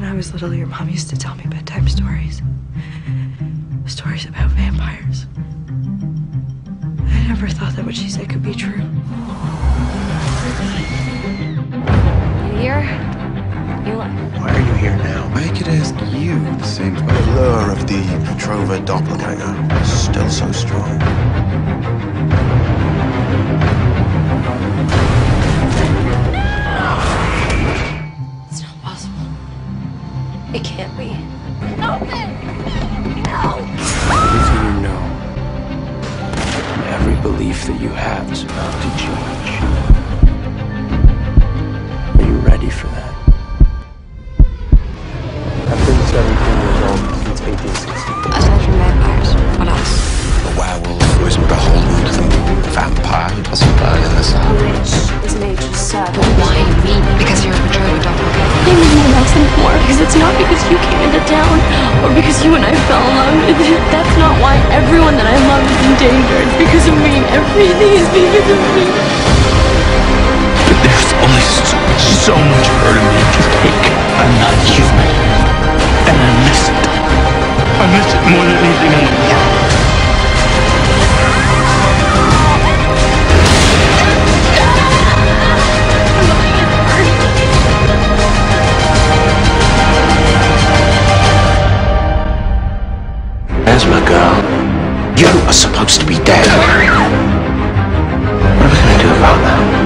When I was little, your mom used to tell me bedtime stories. Stories about vampires. I never thought that what she said could be true. You here? You are. Why are you here now? I could ask you the same The lure of the Petrova doppelganger is still so strong. It can't be. Open! No! Everything you know, every belief that you have is about to change. Are you ready for that? I've been 17 years old since 1860. Aside from vampires, what else? A werewolf who isn't beholden to the vampire who doesn't burn in the sun. Witch is nature's servant. Why me? Because you're because It's not because you came into town or because you and I fell in love. That's not why everyone that I love is endangered. Because of me. Everything is because of me. But there's only so, so much hurt in me to take. I'm not human. And I miss it. I miss it more than anything. My Girl, you are supposed to be dead. What am I going to do about that?